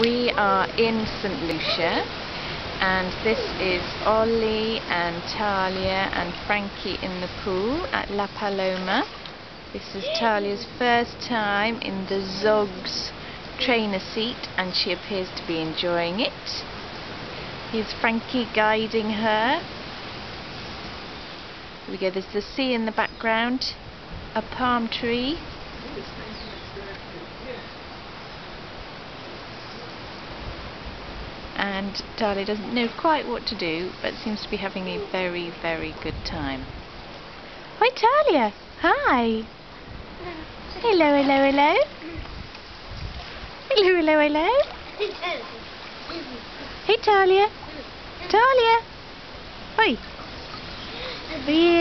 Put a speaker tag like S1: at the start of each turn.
S1: We are in St Lucia and this is Olly and Talia and Frankie in the pool at La Paloma. This is Talia's first time in the Zoggs trainer seat and she appears to be enjoying it. Here's Frankie guiding her. Here we go, there's the sea in the background, a palm tree. And Talia doesn't know quite what to do, but seems to be having a very, very good time. Hi Talia! Hi! Hello, hello, hello! Hello, hello, hello! Hey Talia! Talia! Oi! Yeah!